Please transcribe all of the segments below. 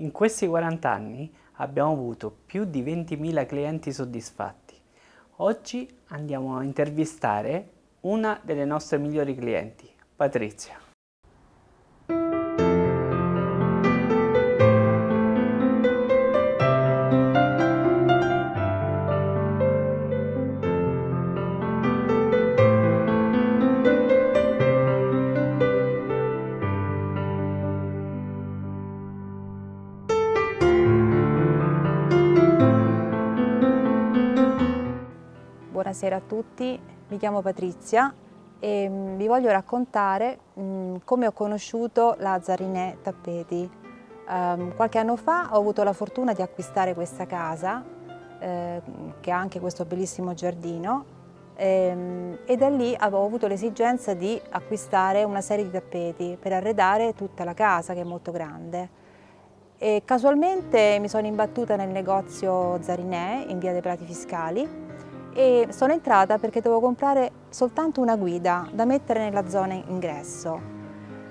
In questi 40 anni abbiamo avuto più di 20.000 clienti soddisfatti. Oggi andiamo a intervistare una delle nostre migliori clienti, Patrizia. Buonasera a tutti, mi chiamo Patrizia e mm, vi voglio raccontare mm, come ho conosciuto la Zarinè Tappeti. Um, qualche anno fa ho avuto la fortuna di acquistare questa casa eh, che ha anche questo bellissimo giardino ehm, e da lì avevo avuto l'esigenza di acquistare una serie di tappeti per arredare tutta la casa che è molto grande. E casualmente mi sono imbattuta nel negozio Zarinè in via dei Prati Fiscali e sono entrata perché dovevo comprare soltanto una guida da mettere nella zona ingresso.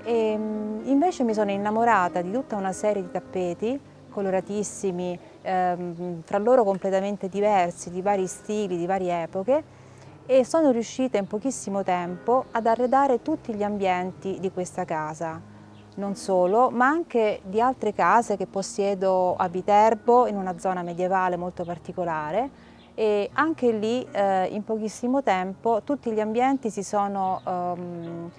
E mm, invece mi sono innamorata di tutta una serie di tappeti coloratissimi, ehm, fra loro completamente diversi, di vari stili, di varie epoche e sono riuscita in pochissimo tempo ad arredare tutti gli ambienti di questa casa. Non solo, ma anche di altre case che possiedo a Viterbo in una zona medievale molto particolare e anche lì eh, in pochissimo tempo tutti gli ambienti si sono um,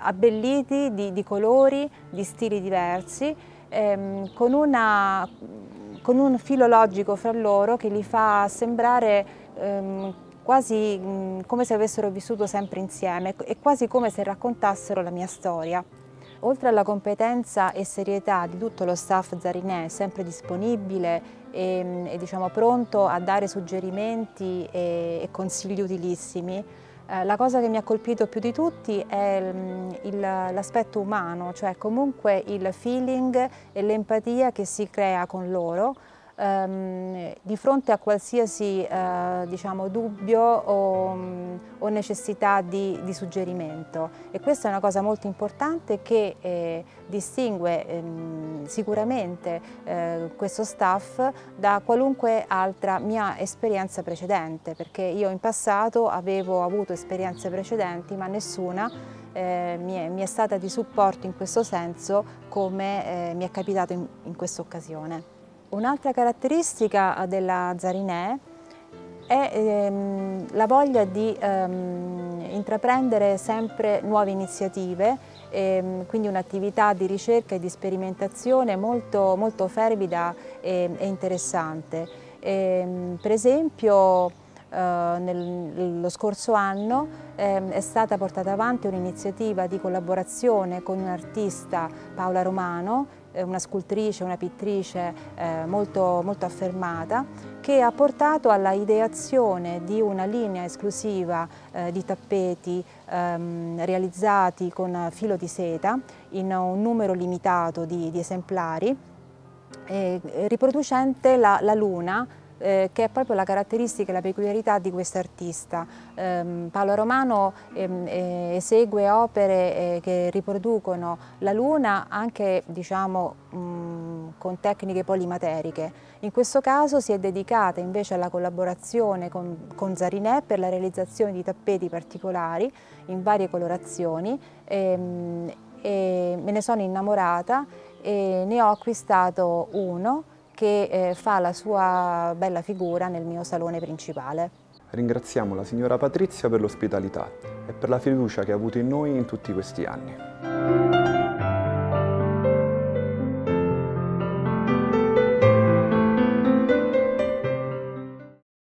abbelliti di, di, colori, di stili diversi, ehm, con, una, con, un filo logico fra loro che li fa sembrare ehm, quasi mh, mm, come se avessero vissuto sempre insieme e quasi come se raccontassero la mia storia. Oltre alla competenza e serietà di tutto lo staff Zarinè, sempre disponibile e, e diciamo, pronto a dare suggerimenti e, e consigli utilissimi. Eh, la cosa che mi ha colpito più di tutti è l'aspetto umano, cioè comunque il feeling e l'empatia che si crea con loro, ehm, di fronte a qualsiasi eh, diciamo, dubbio o, o necessità di, di, suggerimento. E questa è una cosa molto importante che eh, distingue ehm, sicuramente eh, questo staff da qualunque altra mia esperienza precedente, perché io in passato avevo avuto esperienze precedenti ma nessuna eh, mi, è, mi, è, stata di supporto in questo senso come eh, mi è capitato in, in questa occasione. Un'altra caratteristica della Zarinè è ehm, la voglia di ehm, intraprendere sempre nuove iniziative, ehm, quindi un'attività di ricerca e di sperimentazione molto, molto fervida e, e interessante. Ehm, per esempio eh, nello scorso anno ehm, è stata portata avanti un'iniziativa di collaborazione con un artista, Paola Romano, una scultrice, una pittrice eh, molto, molto affermata, che ha portato alla ideazione di una linea esclusiva eh, di tappeti ehm, realizzati con filo di seta in un numero limitato di, di esemplari, eh, riproducente la, la luna eh, che è proprio la caratteristica e la peculiarità di quest'artista. Eh, Paolo Romano ehm, eh, esegue opere eh, che riproducono la luna anche diciamo, mh, con tecniche polimateriche. In questo caso si è dedicata invece alla collaborazione con, con Zarinè per la realizzazione di tappeti particolari in varie colorazioni ehm, e me ne sono innamorata e ne ho acquistato uno che eh, fa la sua bella figura nel mio salone principale. Ringraziamo la signora Patrizia per l'ospitalità e per la fiducia che ha avuto in noi in tutti questi anni.